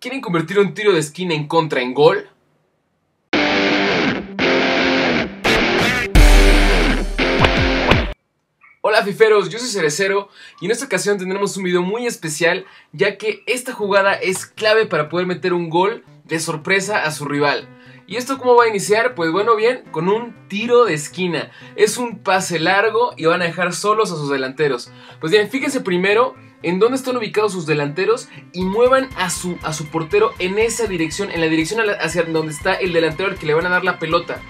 ¿Quieren convertir un tiro de esquina en contra en gol? Hola fiferos, yo soy Cerecero y en esta ocasión tendremos un video muy especial ya que esta jugada es clave para poder meter un gol de sorpresa a su rival. ¿Y esto cómo va a iniciar? Pues bueno, bien, con un tiro de esquina. Es un pase largo y van a dejar solos a sus delanteros. Pues bien, fíjense primero en dónde están ubicados sus delanteros y muevan a su, a su portero en esa dirección, en la dirección hacia donde está el delantero al que le van a dar la pelota.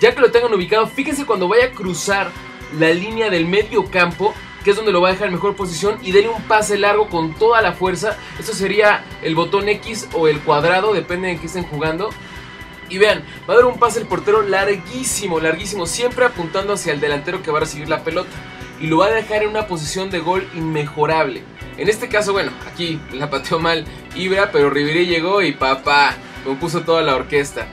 Ya que lo tengan ubicado, fíjense cuando vaya a cruzar la línea del medio campo, que es donde lo va a dejar en mejor posición, y denle un pase largo con toda la fuerza. Esto sería el botón X o el cuadrado, depende de qué estén jugando. Y vean, va a dar un pase el portero larguísimo, larguísimo, siempre apuntando hacia el delantero que va a recibir la pelota. Y lo va a dejar en una posición de gol inmejorable. En este caso, bueno, aquí la pateó mal Ibra, pero Ribery llegó y papá, compuso toda la orquesta.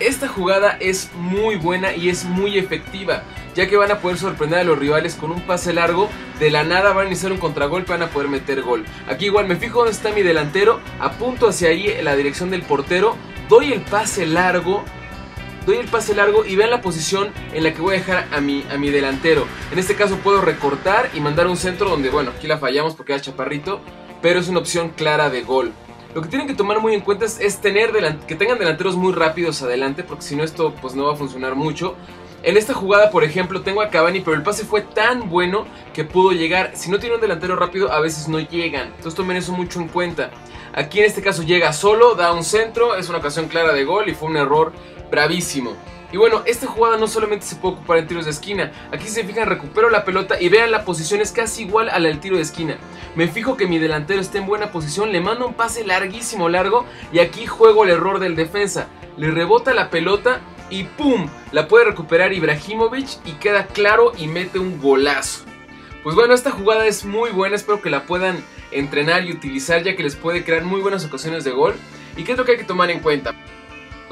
Esta jugada es muy buena y es muy efectiva, ya que van a poder sorprender a los rivales con un pase largo, de la nada van a iniciar un contragolpe, van a poder meter gol. Aquí igual me fijo dónde está mi delantero, apunto hacia ahí en la dirección del portero, doy el pase largo, doy el pase largo y vean la posición en la que voy a dejar a mi, a mi delantero. En este caso puedo recortar y mandar un centro donde, bueno, aquí la fallamos porque era chaparrito, pero es una opción clara de gol. Lo que tienen que tomar muy en cuenta es, tener que tengan delanteros muy rápidos adelante, porque si no esto pues no va a funcionar mucho. En esta jugada, por ejemplo, tengo a Cavani, pero el pase fue tan bueno que pudo llegar. Si no tiene un delantero rápido, a veces no llegan. Entonces tomen eso mucho en cuenta. Aquí en este caso llega solo, da un centro, es una ocasión clara de gol y fue un error bravísimo. Y bueno, esta jugada no solamente se puede ocupar en tiros de esquina. Aquí se fijan, recupero la pelota y vean la posición es casi igual a la del tiro de esquina. Me fijo que mi delantero está en buena posición, le mando un pase larguísimo, largo y aquí juego el error del defensa. Le rebota la pelota y ¡pum! La puede recuperar Ibrahimovic y queda claro y mete un golazo. Pues bueno, esta jugada es muy buena, espero que la puedan entrenar y utilizar ya que les puede crear muy buenas ocasiones de gol. ¿Y qué es lo que hay que tomar en cuenta?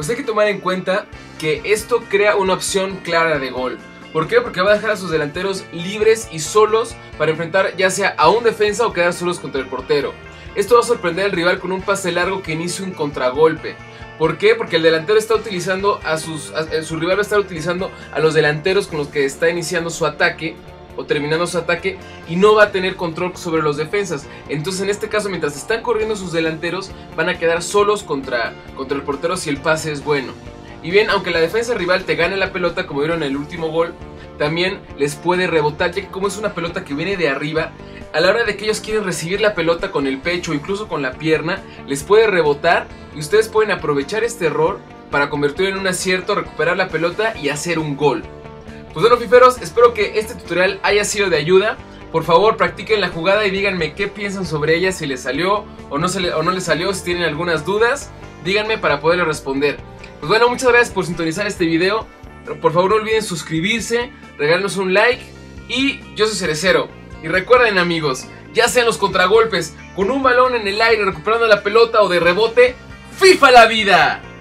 Pues hay que tomar en cuenta que esto crea una opción clara de gol. ¿Por qué? Porque va a dejar a sus delanteros libres y solos para enfrentar ya sea a un defensa o quedar solos contra el portero. Esto va a sorprender al rival con un pase largo que inicie un contragolpe. ¿Por qué? Porque el delantero está utilizando a sus. Eh, su rival va a estar utilizando a los delanteros con los que está iniciando su ataque o terminando su ataque y no va a tener control sobre los defensas. Entonces en este caso mientras están corriendo sus delanteros van a quedar solos contra, contra el portero si el pase es bueno. Y bien, aunque la defensa rival te gane la pelota como vieron en el último gol, también les puede rebotar ya que como es una pelota que viene de arriba, a la hora de que ellos quieren recibir la pelota con el pecho o incluso con la pierna, les puede rebotar y ustedes pueden aprovechar este error para convertirlo en un acierto, recuperar la pelota y hacer un gol. Pues bueno, fiferos, espero que este tutorial haya sido de ayuda. Por favor, practiquen la jugada y díganme qué piensan sobre ella, si les salió o no, se o no les salió, si tienen algunas dudas, díganme para poderles responder. Pues bueno, muchas gracias por sintonizar este video. Por favor, no olviden suscribirse, regalarnos un like y yo soy Cerecero. Y recuerden amigos, ya sean los contragolpes, con un balón en el aire recuperando la pelota o de rebote, ¡FIFA la vida!